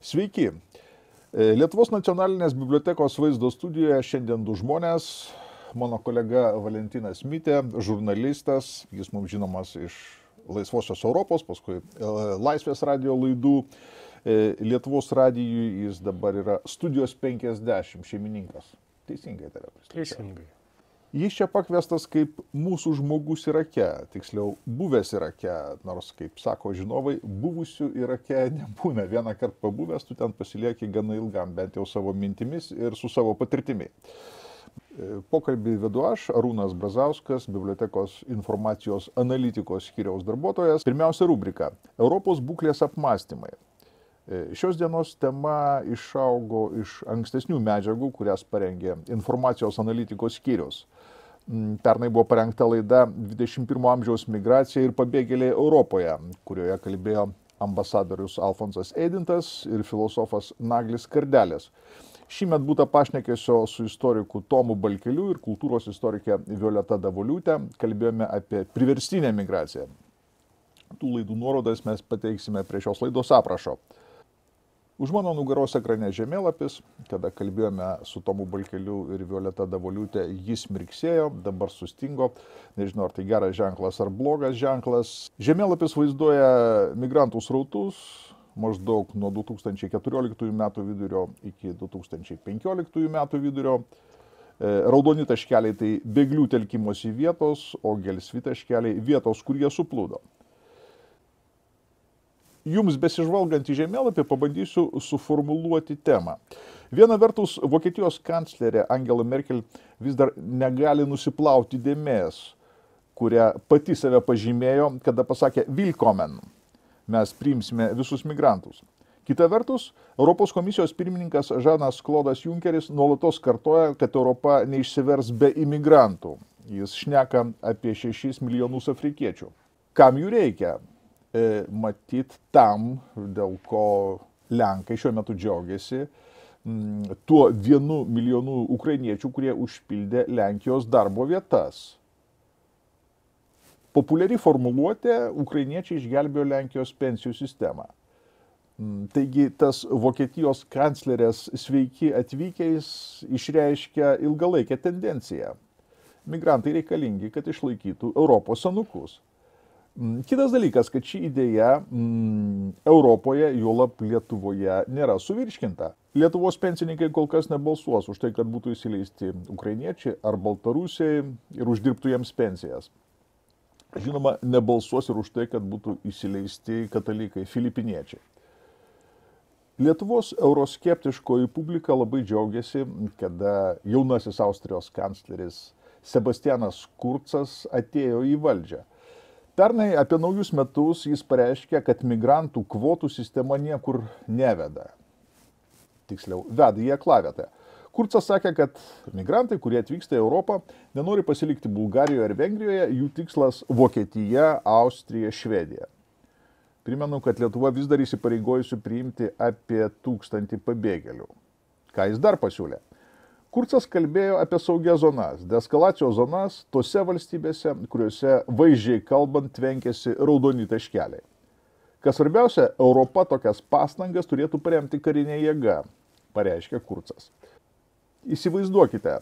Sveiki. E, Lietuvos nacionalinės bibliotekos vaizdo studijoje šiandien du žmonės. Mano kolega Valentinas Mytė, žurnalistas, jis mums žinomas iš Laisvosios Europos, paskui e, Laisvės radio laidų. E, Lietuvos radijui jis dabar yra studijos 50 šeimininkas. Teisingai tave pristačiau. Teisingai. Jis čia pakviestas kaip mūsų žmogus Irake, tiksliau buvęs Irake, nors, kaip sako žinovai, buvusių Irake nebūna. Vieną kartą pabuvęs, tu ten pasilieki gana ilgam, bent jau savo mintimis ir su savo patirtimi. E, pokalbį vedu aš, Arūnas Brazauskas, bibliotekos informacijos analitikos skyriaus darbuotojas. Pirmiausia rubrika - Europos būklės apmąstymai. E, šios dienos tema išaugo iš ankstesnių medžiagų, kurias parengė informacijos analitikos skyrius. Mm, pernai buvo parengta laida 21 amžiaus migracija ir pabėgėliai Europoje, kurioje kalbėjo ambasadorius Alfonsas Eidintas ir filosofas Naglis Kardelės. Šįmet būtų pašnekėsio su istoriku Tomu Balkeliu ir kultūros istorikė Violeta Davoliūtė. Kalbėjome apie priverstinę migraciją. Tų laidų nuorodas mes pateiksime prie šios laidos aprašo. Už mano nugaros ekrane žemėlapis, kada kalbėjome su Tomu Balkeliu ir Violeta Davoliutė, jis mirksėjo, dabar sustingo, nežinau ar tai geras ženklas ar blogas ženklas. Žemėlapis vaizduoja migrantų srautus maždaug nuo 2014 metų vidurio iki 2015 metų vidurio. E, raudoni taškeliai tai bėglių telkimosi vietos, o gelsvi taškeliai vietos, kur jie suplūdo jums besižvalgant į žemėlapį pabandysiu suformuluoti temą. Viena vertus, Vokietijos kanclerė Angela Merkel vis dar negali nusiplauti dėmesio, kurią pati save pažymėjo, kada pasakė Vilkomen, mes priimsime visus migrantus. Kita vertus, Europos komisijos pirmininkas Žanas Klodas Junkeris nuolatos kartoja, kad Europa neišsivers be imigrantų. Jis šneka apie 6 milijonus afrikiečių. Kam jų reikia? E, matyt tam, dėl ko Lenkai šiuo metu džiaugiasi, tuo vienu milijonu ukrainiečių, kurie užpildė Lenkijos darbo vietas. Populiari formuluotė - ukrainiečiai išgelbėjo Lenkijos pensijų sistemą. Taigi tas Vokietijos kanclerės sveiki atvykiais išreiškia ilgalaikę tendenciją. Migrantai reikalingi, kad išlaikytų Europos senukus. Mm, kitas dalykas, kad ši idėja mm, Europoje, juolap Lietuvoje, nėra suvirškinta. Lietuvos pensininkai kol kas nebalsuos už tai, kad būtų įsileisti ukrainiečiai ar baltarusiai ir uždirbtų jiems pensijas. Žinoma, nebalsuos ir už tai, kad būtų įsileisti katalikai filipiniečiai. Lietuvos euroskeptiškoji publika labai džiaugiasi, kada jaunasis Austrijos kancleris Sebastianas Kurcas atėjo į valdžią. Pernai apie naujus metus jis pareiškė, kad migrantų kvotų sistema niekur neveda. Tiksliau, veda į aklavietę. Kurcas sakė, kad migrantai, kurie atvyksta į Europą, nenori pasilikti Bulgarijoje ar Vengrijoje, jų tikslas Vokietija, Austrija, Švedija. Primenu, kad Lietuva vis dar įsipareigojusi priimti apie tūkstantį pabėgėlių. Ką jis dar pasiūlė? Kurcas kalbėjo apie saugias zonas, deeskalacijos zonas tose valstybėse, kuriuose vaizdžiai kalbant tvenkėsi raudoni taškeliai. Kas svarbiausia, Europa tokias pastangas turėtų paremti karinė jėga, pareiškė Kurcas. Įsivaizduokite,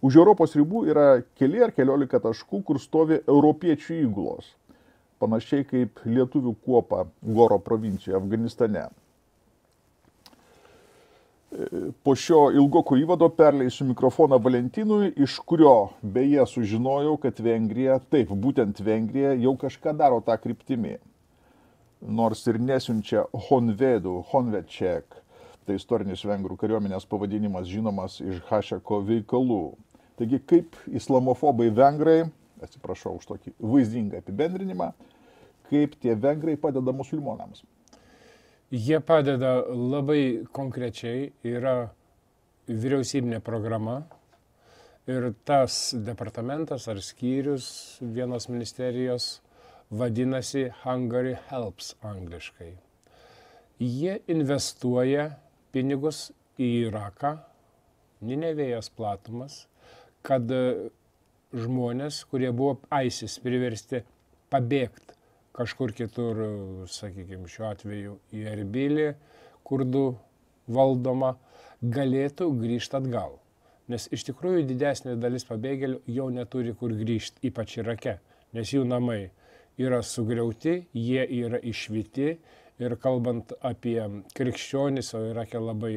už Europos ribų yra keli ar keliolika taškų, kur stovi europiečių įgulos, panašiai kaip lietuvių kuopa Goro provincijoje Afganistane. Po šio ilgoko įvado perleisiu mikrofoną Valentinui, iš kurio beje sužinojau, kad Vengrija, taip, būtent Vengrija jau kažką daro tą kryptimį. Nors ir nesiunčia Honvedų, Honveček, tai istorinis vengrų kariuomenės pavadinimas žinomas iš Hašeko veikalų. Taigi kaip islamofobai vengrai, atsiprašau už tokį vaizdingą apibendrinimą, kaip tie vengrai padeda musulmonams. Jie padeda labai konkrečiai, yra vyriausybinė programa ir tas departamentas ar skyrius vienos ministerijos vadinasi Hungary Helps angliškai. Jie investuoja pinigus į Iraką, Ninevėjas platumas, kad žmonės, kurie buvo ISIS priversti pabėgti kažkur kitur, sakykime, šiuo atveju į Erbilį, kurdų valdoma, galėtų grįžti atgal. Nes iš tikrųjų didesnė dalis pabėgėlių jau neturi kur grįžti, ypač Irake, nes jų namai yra sugriauti, jie yra išvyti ir kalbant apie krikščionis, o Irake labai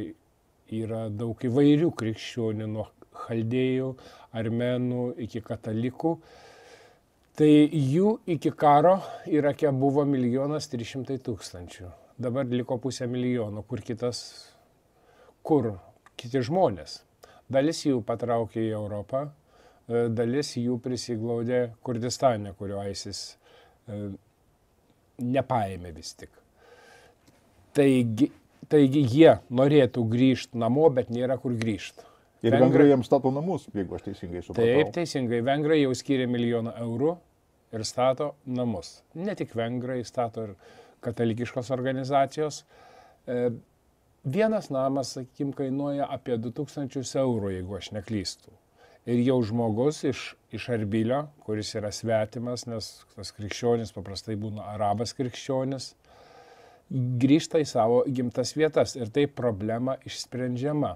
yra daug įvairių krikščionių, nuo chaldėjų, armenų iki katalikų. Tai jų iki karo Irake buvo milijonas trys šimtai tūkstančių. Dabar liko pusę milijono, kur kitas, kur kiti žmonės. Dalis jų patraukė į Europą, e, dalis jų prisiglaudė Kurdistane, kurio ISIS e, nepaėmė vis tik. Taigi, taigi jie norėtų grįžti namo, bet nėra kur grįžti. Ir vengrai, vengrai jiems stato namus, jeigu aš teisingai supratau. Taip, teisingai. Vengrai jau skiria milijoną eurų ir stato namus. Ne tik vengrai, stato ir katalikiškos organizacijos. E, vienas namas, sakykim, kainuoja apie 2000 eurų, jeigu aš neklystu. Ir jau žmogus iš, iš Arbilio, kuris yra svetimas, nes tas krikščionis paprastai būna arabas krikščionis, grįžta į savo gimtas vietas ir tai problema išsprendžiama.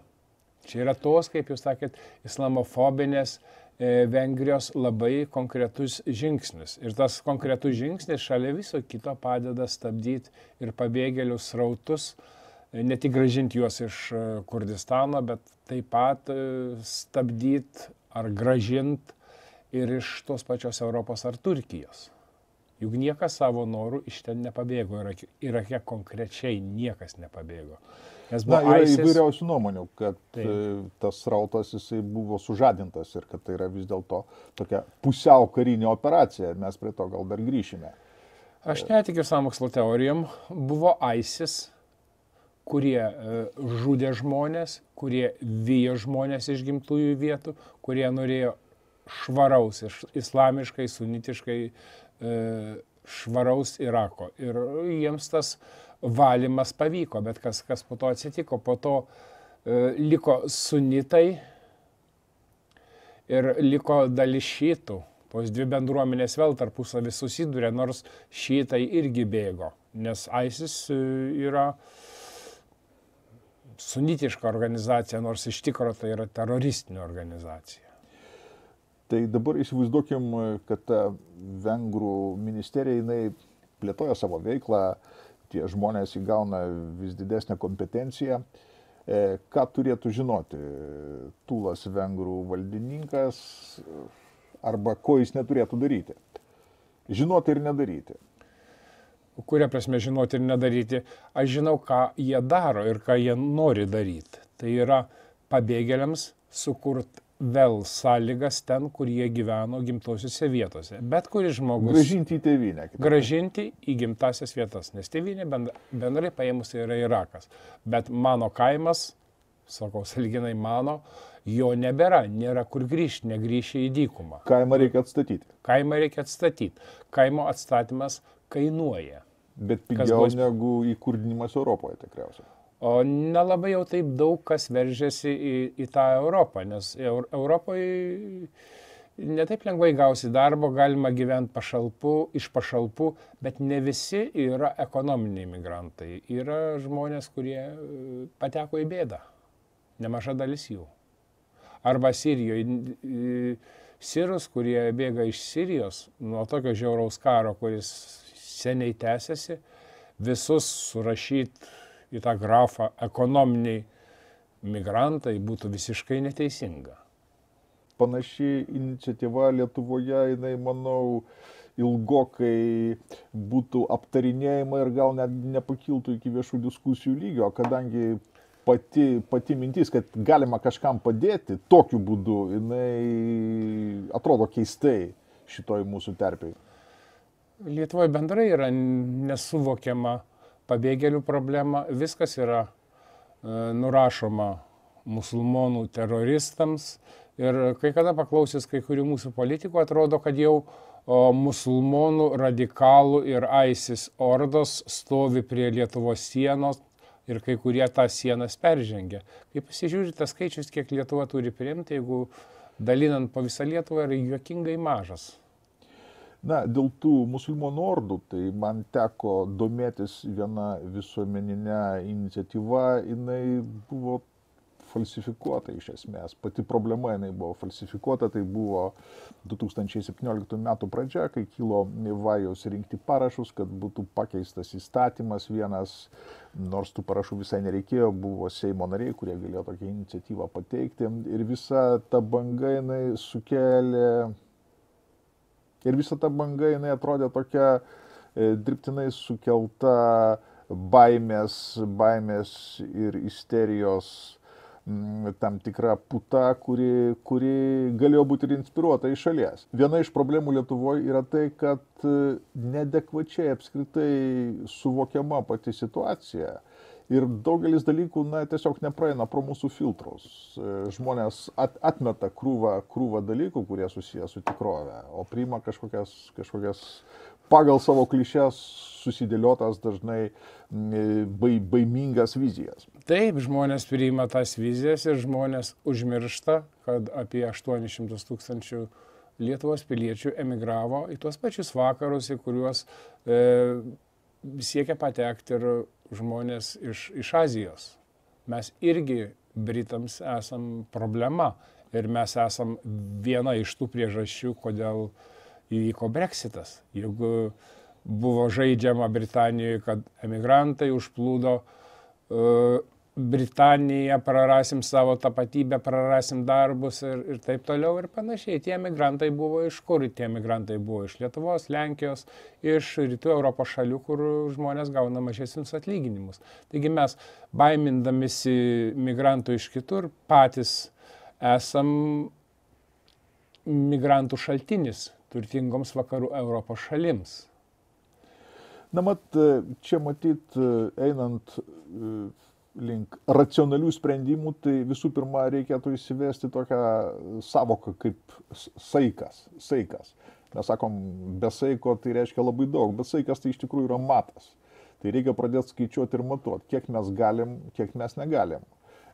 Čia yra tos, kaip jūs sakėt, islamofobinės Vengrijos labai konkretus žingsnis. Ir tas konkretus žingsnis šalia viso kito padeda stabdyti ir pabėgėlių srautus, e, ne tik gražinti juos iš e, Kurdistano, bet taip pat e, stabdyti ar gražinti ir iš tos pačios Europos ar Turkijos. Juk niekas savo norų iš ten nepabėgo, Irake, Irake konkrečiai niekas nepabėgo. Nes buvo Na, ISIS... įvairiausių nuomonių, kad Taip. E, tas rautas jisai buvo sužadintas ir kad tai yra vis dėlto tokia pusiau karinė operacija. Mes prie to gal dar grįšime. Aš netikiu samokslo teorijom. Buvo ISIS, kurie e, žudė žmonės, kurie vyjo žmonės iš gimtųjų vietų, kurie norėjo švaraus, islamiškai, sunitiškai švaraus Irako. Ir jiems tas valymas pavyko, bet kas, kas po to atsitiko, po to e, liko sunitai ir liko dalis šytų. Tos dvi bendruomenės vėl tarpusavį susidūrė, nors šitai irgi bėgo, nes ISIS e, yra sunitiška organizacija, nors iš tikrųjų tai yra teroristinė organizacija. Tai dabar įsivaizduokim, kad ta vengrų ministerija, jinai plėtoja savo veiklą, tie žmonės įgauna vis didesnę kompetenciją. E, ką turėtų žinoti tūlas vengrų valdininkas arba ko jis neturėtų daryti? Žinoti ir nedaryti. Kuria prasme žinoti ir nedaryti? Aš žinau, ką jie daro ir ką jie nori daryti. Tai yra pabėgėliams sukurti vėl sąlygas ten, kur jie gyveno gimtosiuose vietose. Bet kuris žmogus. Gražinti į tėvynę. Gražinti į gimtasias vietas, nes tėvynė bendrai paėmus yra Irakas. Bet mano kaimas, sakau, salginai mano, jo nebėra, nėra kur grįžti, negrįžti į dykumą. Kaimą reikia atstatyti. Kaimą reikia atstatyti. Kaimo atstatymas kainuoja. Bet pigiau bus... negu įkurdinimas Europoje tikriausiai. O nelabai jau taip daug kas veržiasi į, į tą Europą, nes Eur, Europoje netaip lengvai gausi darbo, galima gyventi pašalpų, iš pašalpų, bet ne visi yra ekonominiai migrantai. Yra žmonės, kurie e, pateko į bėdą. Nemaža dalis jų. Arba Sirijoje. Sirus, kurie bėga iš Sirijos nuo tokio žiauraus karo, kuris seniai tęsiasi, visus surašyti į tą grafą ekonominiai migrantai būtų visiškai neteisinga. Panaši iniciatyva Lietuvoje, jinai, manau, ilgokai būtų aptarinėjama ir gal net nepakiltų iki viešų diskusijų lygio, kadangi pati, pati mintis, kad galima kažkam padėti tokiu būdu, jinai atrodo keistai šitoj mūsų terpiai. Lietuvoje bendrai yra nesuvokiama pabėgėlių problema, viskas yra e, nurašoma musulmonų teroristams. Ir kai kada paklausęs kai kurių mūsų politikų, atrodo, kad jau o, musulmonų radikalų ir ISIS ordos stovi prie Lietuvos sienos ir kai kurie tą sienas peržengia. Kai pasižiūrite skaičius, kiek Lietuva turi priimti, jeigu dalinant po visą Lietuvą, yra juokingai mažas. Na, dėl tų musulmonų ordų, tai man teko domėtis viena visuomeninė iniciatyva, jinai buvo falsifikuota iš esmės. Pati problema jinai buvo falsifikuota, tai buvo 2017 metų pradžia, kai kilo vajus rinkti parašus, kad būtų pakeistas įstatymas vienas, nors tų parašų visai nereikėjo, buvo Seimo nariai, kurie galėjo tokią iniciatyvą pateikti. Ir visa ta banga jinai sukėlė, ir visa ta banga jinai atrodė tokia e, dirbtinai sukelta baimės, baimės ir isterijos Mm, tam tikra puta, kuri, kuri galėjo būti ir inspiruota iš šalies. Viena iš problemų Lietuvoje yra tai, kad e, nedekvačiai apskritai suvokiama pati situacija. Ir daugelis dalykų, na, tiesiog nepraeina pro mūsų filtrus. E, žmonės at, atmeta krūvą, krūvą dalykų, kurie susiję su tikrove, o priima kažkokias, kažkokias pagal savo klišės susidėliotas dažnai bai, baimingas vizijas. Taip, žmonės priima tas vizijas ir žmonės užmiršta, kad apie 800 tūkstančių Lietuvos piliečių emigravo į tuos pačius vakarus, į kuriuos e, siekia patekti ir žmonės iš, iš Azijos. Mes irgi Britams esam problema ir mes esam viena iš tų priežasčių, kodėl įvyko Brexitas. Jeigu buvo žaidžiama Britanijoje, kad emigrantai užplūdo uh, Britaniją, prarasim savo tapatybę, prarasim darbus ir, ir taip toliau ir panašiai. Tie emigrantai buvo iš kur? Tie emigrantai buvo iš Lietuvos, Lenkijos, iš rytų Europos šalių, kur žmonės gauna mažesnius atlyginimus. Taigi mes, baimindamisi migrantų iš kitur, patys esam migrantų šaltinis turtingoms vakarų Europos šalims. Na, mat, čia matyt, einant link racionalių sprendimų, tai visų pirma reikėtų įsivesti tokią savoką kaip saikas. saikas. Mes sakom, be saiko tai reiškia labai daug, bet saikas tai iš tikrųjų yra matas. Tai reikia pradėti skaičiuoti ir matuoti, kiek mes galim, kiek mes negalim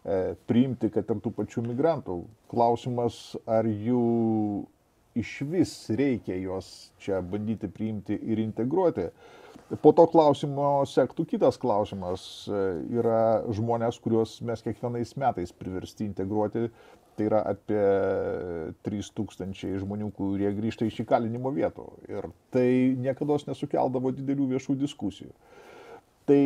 e, priimti, kad ir tų pačių migrantų. Klausimas, ar jų iš vis reikia juos čia bandyti priimti ir integruoti. Po to klausimo sektų kitas klausimas. Yra žmonės, kuriuos mes kiekvienais metais priversti integruoti. Tai yra apie 3000 žmonių, kurie grįžta iš įkalinimo vietų. Ir tai niekada nesukeldavo didelių viešų diskusijų. Tai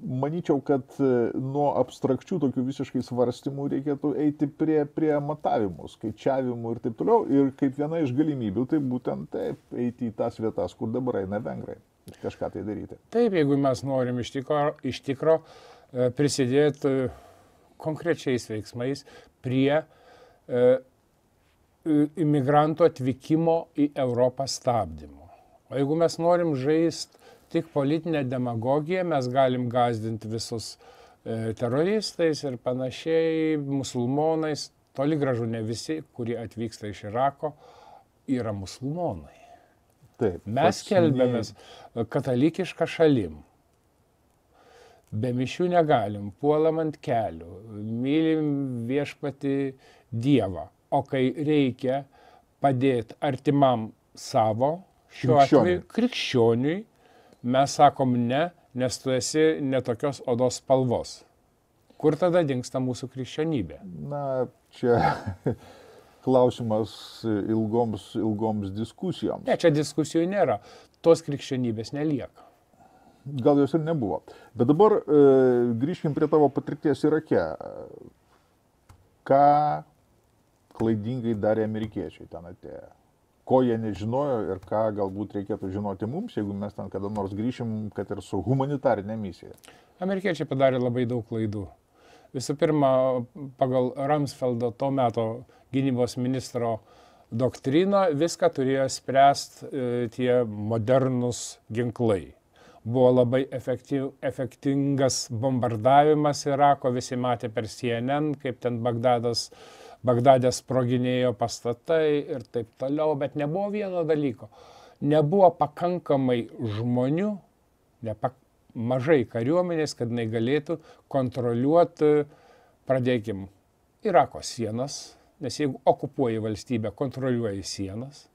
manyčiau, kad e, nuo abstrakčių tokių visiškai svarstymų reikėtų eiti prie, prie matavimų, skaičiavimų ir taip toliau. Ir kaip viena iš galimybių, tai būtent taip, eiti į tas vietas, kur dabar eina vengrai. Kažką tai daryti. Taip, jeigu mes norim iš tikro, iš tikro e, prisidėti e, konkrečiais veiksmais prie e, imigrantų atvykimo į Europą stabdymo. O jeigu mes norim žaisti tik politinę demagogiją mes galim gazdinti visus teroristais ir panašiai, musulmonais. Toli gražu ne visi, kurie atvyksta iš Irako, yra musulmonai. Taip, mes kelbėmės katalikišką šalim. Be mišių negalim, puolam ant kelių, mylim viešpati Dievą. O kai reikia padėti artimam savo, šiuo atveju krikščioniui, mes sakom ne, nes tu esi netokios odos spalvos. Kur tada dinksta mūsų krikščionybė? Na, čia klausimas ilgoms, ilgoms diskusijoms. Ne, čia diskusijų nėra. Tos krikščionybės nelieka. Gal jos ir nebuvo. Bet dabar e, grįžkim prie tavo patirties Irake. Ką klaidingai darė amerikiečiai ten atėję? ko jie nežinojo ir ką galbūt reikėtų žinoti mums, jeigu mes ten kada nors grįšim, kad ir su humanitarinė misija. Amerikiečiai padarė labai daug klaidų. Visų pirma, pagal Ramsfeldo to meto gynybos ministro doktriną viską turėjo spręsti e, tie modernus ginklai. Buvo labai efektyv, efektingas bombardavimas Irako, visi matė per CNN, kaip ten Bagdadas uh, Bagdadė sproginėjo pastatai ir taip toliau, bet nebuvo vieno dalyko. Nebuvo pakankamai žmonių, nepak mažai kariuomenės, kad jinai galėtų kontroliuoti, pradėkim, Irako sienas, nes jeigu okupuoji valstybę, kontroliuoji sienas,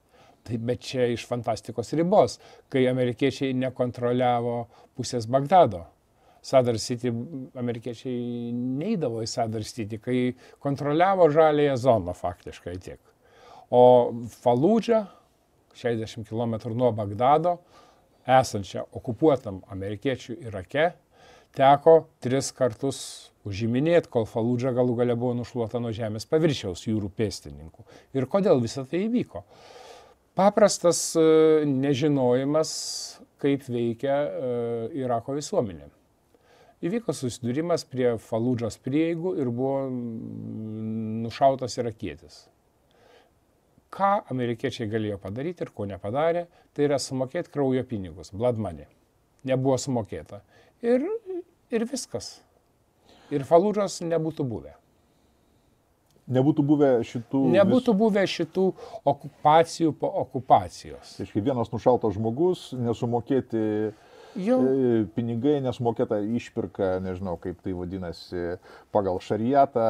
Tai bet čia iš fantastikos ribos, kai amerikiečiai nekontroliavo pusės Bagdado. Sadar City, amerikiečiai neįdavo į Sadar City, kai kontroliavo žalėją zoną faktiškai tiek. O Faludža, 60 km nuo Bagdado, esančią okupuotam amerikiečių Irake, teko tris kartus užiminėti, kol Faludža galų gale buvo nušluota nuo žemės paviršiaus jūrų pėstininkų. Ir kodėl visą tai įvyko? Paprastas e, nežinojimas, kaip veikia e, Irako visuomenė. Įvyko susidūrimas prie Faludžos prieigų ir buvo nušautas irakietis. Ką amerikiečiai galėjo padaryti ir ko nepadarė, tai yra sumokėti kraujo pinigus, blood money. Nebuvo sumokėta. Ir, ir viskas. Ir Faludžos nebūtų buvę. Nebūtų buvę šitų... Nebūtų vis... buvę šitų okupacijų po okupacijos. Tai reiškia, vienas nušaltas žmogus, nesumokėti Jau. E, pinigai, nesumokėta išpirka, nežinau kaip tai vadinasi, pagal šariatą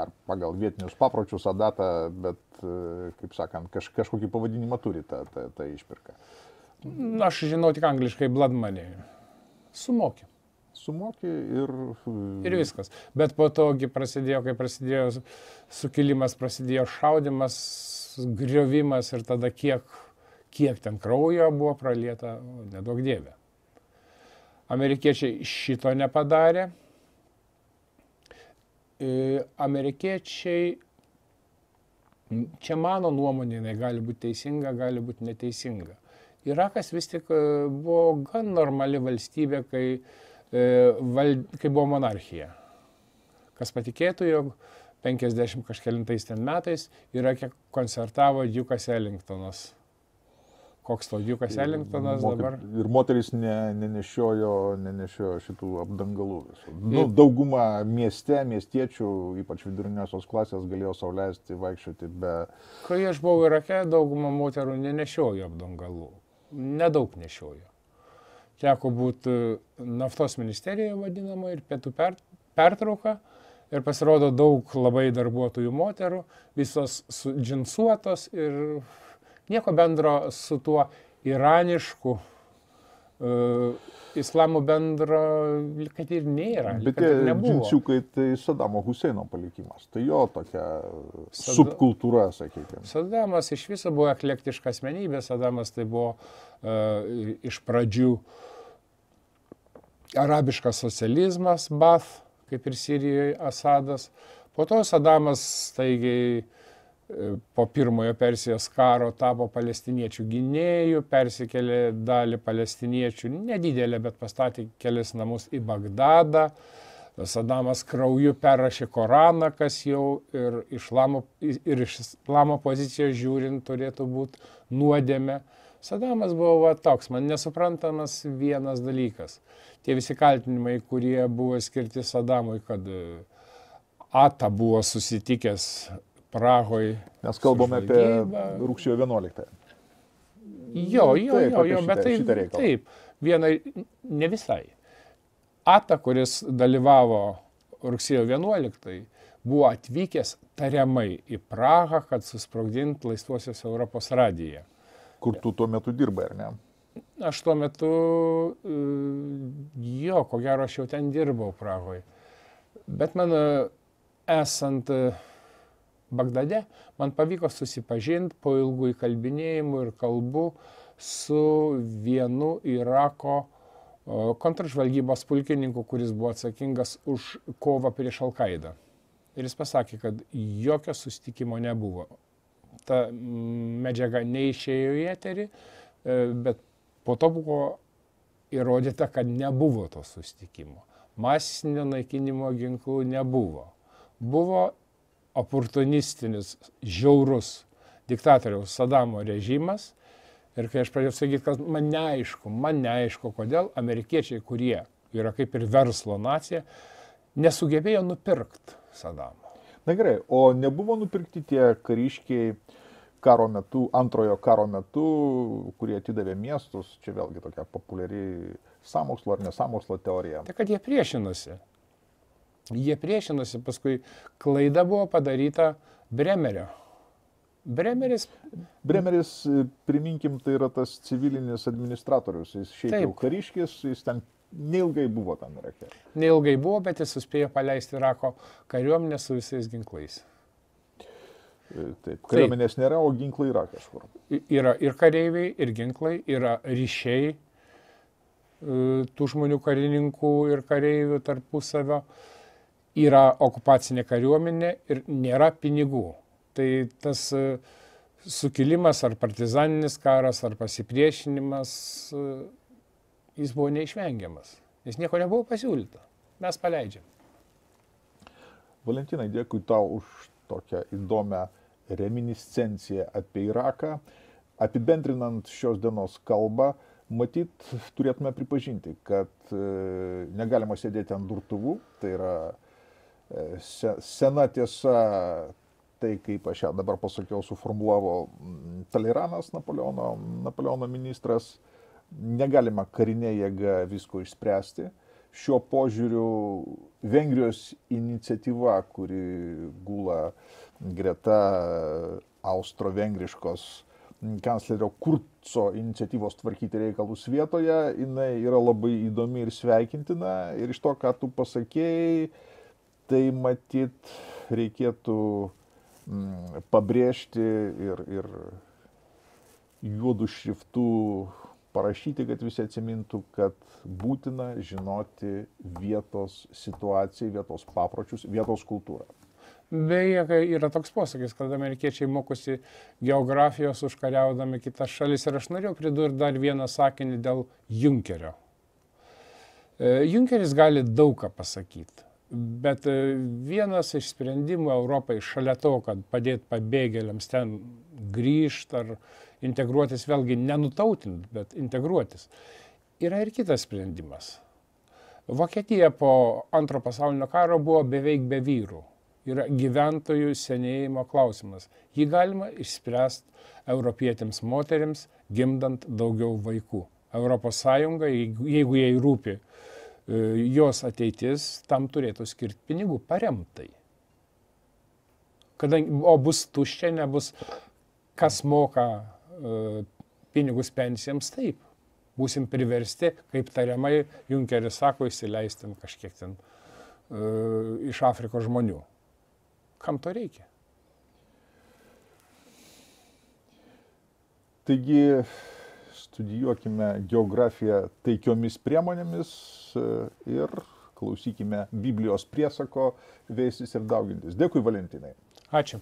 ar pagal vietinius papročius adatą, bet, e, kaip sakant, kaž, kažkokį pavadinimą turi ta, ta, ta išpirka. Aš žinau tik angliškai blood money. Sumokė sumoki ir... Ir viskas. Bet po togi prasidėjo, kai prasidėjo sukilimas, prasidėjo šaudimas, griovimas ir tada kiek, kiek ten kraujo buvo pralieta, nedaug dievė. Amerikiečiai šito nepadarė. E, amerikiečiai, čia mano nuomonė, jinai gali būti teisinga, gali būti neteisinga. Irakas vis tik e, buvo gan normali valstybė, kai E, val, kai buvo monarchija. Kas patikėtų, jog 50 kažkelintais ten metais Irake koncertavo Dukas Ellingtonas. Koks to Dukas Ellingtonas dabar? Ir moteris ne, nenešiojo, nenešiojo šitų apdangalų visų. Nu, dauguma mieste, miestiečių, ypač viduriniosios klasės, galėjo sauliaisti vaikščioti be... Kai aš buvau Irake, dauguma moterų nenešiojo apdangalų. Nedaug nešiojo teko būti naftos ministerijoje vadinama ir pietų per, pertrauka. Ir pasirodo daug labai darbuotojų moterų, visos džinsuotos ir nieko bendro su tuo iranišku uh, islamo bendro, kad ir nėra. Bet tie džinsiukai tai Sadamo Huseino palikimas, tai jo tokia Sada... subkultūra, sakykime. Sadamas iš viso buvo eklektiška asmenybė, Sadamas tai buvo uh, iš pradžių uh, arabiškas socializmas, Bath, kaip ir Sirijoje Asadas. Po to Sadamas staigiai e, po pirmojo Persijos karo tapo palestiniečių gynėjų, persikėlė dalį palestiniečių, nedidelė, bet pastatė kelias namus į Bagdadą. Sadamas krauju perrašė Koraną, kas jau ir, išlamo, ir iš islamo pozicijos žiūrint turėtų būti nuodėme. Sadamas buvo va, toks, man nesuprantamas vienas dalykas tie visi kaltinimai, kurie buvo skirti Sadamui, kad Ata buvo susitikęs Prahoje. Mes kalbame apie rugsėjo 11. Jo, jo, taip, jo, jo, bet šitą, tai taip, viena, ne visai. Ata, kuris dalyvavo rugsėjo 11, buvo atvykęs tariamai į Prahą, kad susprogdint laisvosios Europos radiją. Kur tu tuo metu dirbai, ar ne? Aš tuo metu, e, jo, ko gero, aš jau ten dirbau Prahoje. Bet man esant e, Bagdade, man pavyko susipažinti po ilgų įkalbinėjimų ir kalbų su vienu Irako kontržvalgybos pulkininku, kuris buvo atsakingas už kovą prieš Alkaidą. Ir jis pasakė, kad jokio sustikimo nebuvo. Ta medžiaga neišėjo į eterį, bet Po to buvo įrodyta, kad nebuvo to sustikimo. Masinio naikinimo ginklų nebuvo. Buvo oportunistinis, žiaurus diktatoriaus Sadamo režimas. Ir kai aš pradėjau sakyti, kad man neaišku, man neaišku, kodėl amerikiečiai, kurie yra kaip ir verslo nacija, nesugebėjo nupirkti Sadamo. Na gerai, o nebuvo nupirkti tie kariškiai karo metu, antrojo karo metu, kurie atidavė miestus, čia vėlgi tokia populiari samokslo ar nesamokslo teorija. Tai kad jie priešinosi. Jie priešinosi, paskui klaida buvo padaryta Bremerio. Bremeris. Bremeris, priminkim, tai yra tas civilinis administratorius, jis šiaip Taip. jau kariškis, jis ten neilgai buvo tam Irake. Neilgai buvo, bet jis suspėjo paleisti Irako kariuomenę su visais ginklais. E, taip, kariuomenės nėra, o ginklai yra kažkur. Yra ir kareiviai, ir ginklai, yra ryšiai e, tų žmonių karininkų ir kareivių tarpusavio, yra okupacinė kariuomenė ir nėra pinigų. Tai tas e, sukilimas ar partizaninis karas ar pasipriešinimas, jis buvo neišvengiamas. Jis nieko nebuvo pasiūlyta. Mes paleidžiam. Valentinai, dėkui tau už tokią įdomią reminiscenciją apie Iraką. Apibendrinant šios dienos kalbą, matyt, turėtume pripažinti, kad e, negalima sėdėti ant durtuvų, tai yra e, sena tiesa, tai kaip aš ją dabar pasakiau, suformulavo Taliranas, Napoleono, Napoleono ministras, negalima karinė jėga visko išspręsti. Šiuo požiūriu Vengrijos iniciatyva, kuri gula greta austro-vengriškos kanclerio Kurco iniciatyvos tvarkyti reikalus vietoje, jinai yra labai įdomi ir sveikintina. Ir iš to, ką tu pasakėjai, tai matyt reikėtų mm, pabrėžti ir, ir juodų šriftų parašyti, kad visi atsimintų, kad būtina žinoti vietos situaciją, vietos papročius, vietos kultūrą. Beje, yra toks posakis, kad amerikiečiai mokosi geografijos užkariaudami kitas šalis ir aš norėjau pridurti dar vieną sakinį dėl Junkerio. E, Junkeris gali daug ką pasakyti, bet e, vienas iš sprendimų Europai šalia to, kad padėti pabėgėliams ten grįžti ar integruotis, vėlgi nenutautint, bet integruotis, yra ir kitas sprendimas. Vokietija po antro pasaulinio karo buvo beveik be vyrų yra gyventojų senėjimo klausimas. Jį galima išspręsti europietėms moteriams, gimdant daugiau vaikų. ES, jeigu jai rūpi e, jos ateitis, tam turėtų skirti pinigų paremtai. Kadangi, o bus tuščia, nebus kas moka uh, pinigus pensijams, taip. Būsim priversti, kaip tariamai Junkeris sako, įsileisti kažkiek ten uh, iš Afrikos žmonių. Kam to reikia? Taigi studijuokime geografiją taikiomis priemonėmis e, ir klausykime Biblijos priesako veistis ir daugintis. Dėkui, Valentinai. Ačiū.